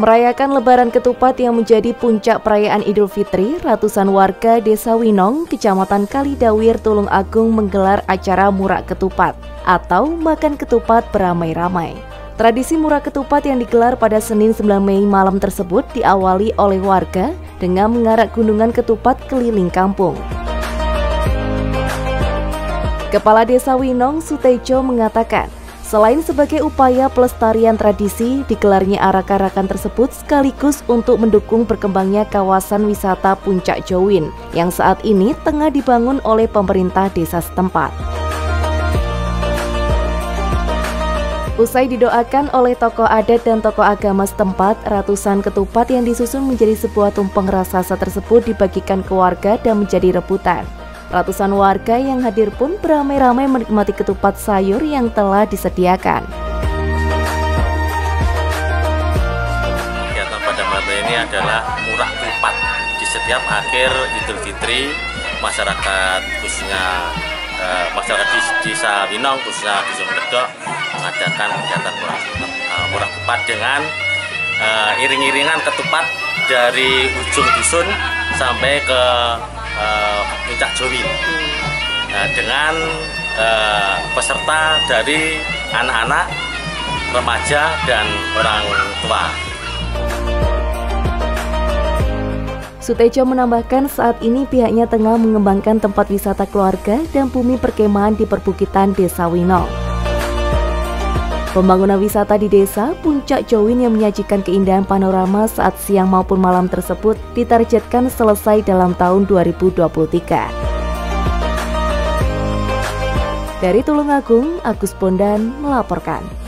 Merayakan Lebaran Ketupat yang menjadi puncak perayaan Idul Fitri, ratusan warga Desa Winong, Kecamatan Kalidawir, Tulung Agung menggelar acara Murak Ketupat atau makan ketupat beramai-ramai. Tradisi Murak Ketupat yang digelar pada Senin 9 Mei malam tersebut diawali oleh warga dengan mengarak gunungan ketupat keliling kampung. Kepala Desa Winong, Sutejo mengatakan, Selain sebagai upaya pelestarian tradisi, digelarnya arak-arakan tersebut sekaligus untuk mendukung berkembangnya kawasan wisata Puncak Jowin yang saat ini tengah dibangun oleh pemerintah desa setempat. Usai didoakan oleh tokoh adat dan tokoh agama setempat, ratusan ketupat yang disusun menjadi sebuah tumpeng raksasa tersebut dibagikan ke warga dan menjadi rebutan. Ratusan warga yang hadir pun beramai-ramai menikmati ketupat sayur yang telah disediakan. Kegiatan pada malam ini adalah murah ketupat. Di setiap akhir Idul Fitri, masyarakat khususnya eh, masyarakat di Desa Winong khususnya di Gedok mengadakan kegiatan murah, uh, murah ketupat dengan uh, iring-iringan ketupat dari ujung dusun sampai ke uh, puncak Jowi. Nah, dengan uh, peserta dari anak-anak, remaja dan orang tua. Sutejo menambahkan saat ini pihaknya tengah mengembangkan tempat wisata keluarga dan bumi perkemahan di perbukitan Desa Winong. Pembangunan wisata di desa Puncak Jowin yang menyajikan keindahan panorama saat siang maupun malam tersebut ditargetkan selesai dalam tahun 2023. Dari Tulungagung, Agus Bondan melaporkan.